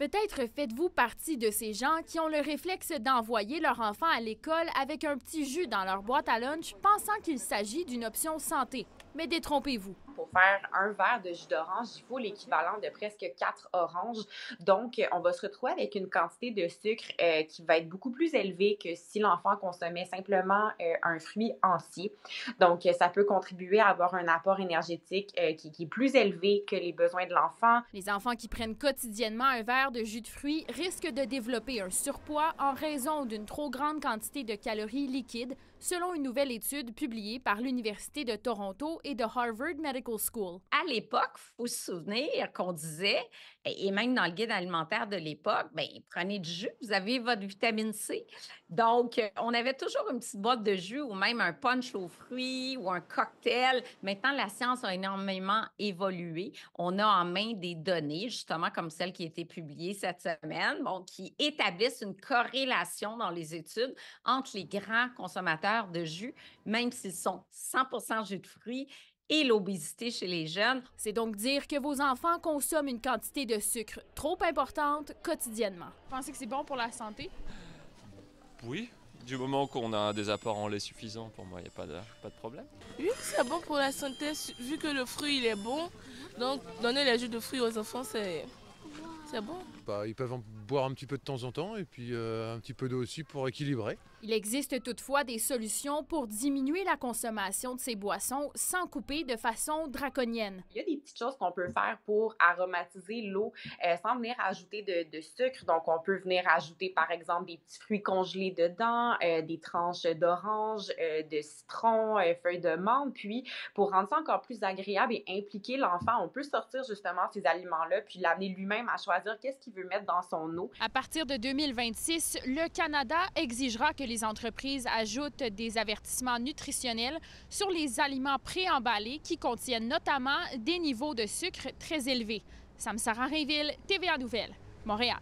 Peut-être faites-vous partie de ces gens qui ont le réflexe d'envoyer leur enfant à l'école avec un petit jus dans leur boîte à lunch, pensant qu'il s'agit d'une option santé. Mais détrompez-vous. Pour faire un verre de jus d'orange, il faut l'équivalent de presque quatre oranges. Donc, on va se retrouver avec une quantité de sucre euh, qui va être beaucoup plus élevée que si l'enfant consommait simplement euh, un fruit entier. Donc, ça peut contribuer à avoir un apport énergétique euh, qui, qui est plus élevé que les besoins de l'enfant. Les enfants qui prennent quotidiennement un verre de jus de fruits risquent de développer un surpoids en raison d'une trop grande quantité de calories liquides, selon une nouvelle étude publiée par l'Université de Toronto et de Harvard Medical School. À l'époque, il faut se souvenir qu'on disait, et même dans le guide alimentaire de l'époque, ben prenez du jus, vous avez votre vitamine C. Donc, euh, on avait toujours une petite boîte de jus ou même un punch aux fruits ou un cocktail. Maintenant, la science a énormément évolué. On a en main des données, justement comme celle qui a été publiée cette semaine, qui établissent une corrélation dans les études entre les grands consommateurs de jus, même s'ils sont 100 jus de fruits, et l'obésité chez les jeunes. C'est donc dire que vos enfants consomment une quantité de sucre trop importante quotidiennement. Vous pensez que c'est bon pour la santé? Oui, du moment qu'on a des apports en lait suffisants, pour moi, il n'y a pas de, pas de problème. Oui, c'est bon pour la santé, vu que le fruit, il est bon. Donc, donner les jus de fruits aux enfants, c'est bon. Bah, ils peuvent en boire un petit peu de temps en temps et puis euh, un petit peu d'eau aussi pour équilibrer. Il existe toutefois des solutions pour diminuer la consommation de ces boissons sans couper de façon draconienne. Il y a des petites choses qu'on peut faire pour aromatiser l'eau euh, sans venir ajouter de, de, sucre. Donc, on peut venir ajouter, par exemple, des petits fruits congelés dedans, euh, des tranches d'orange, euh, de citron, euh, feuilles de menthe. Puis, pour rendre ça encore plus agréable et impliquer l'enfant, on peut sortir justement ces aliments-là puis l'amener lui-même à choisir qu'est-ce qu'il veut mettre dans son eau. À partir de 2026, le Canada exigera que les entreprises ajoutent des avertissements nutritionnels sur les aliments préemballés qui contiennent notamment des niveaux de sucre très élevés. Sam Sarah Rainville, TVA Nouvelle, Montréal.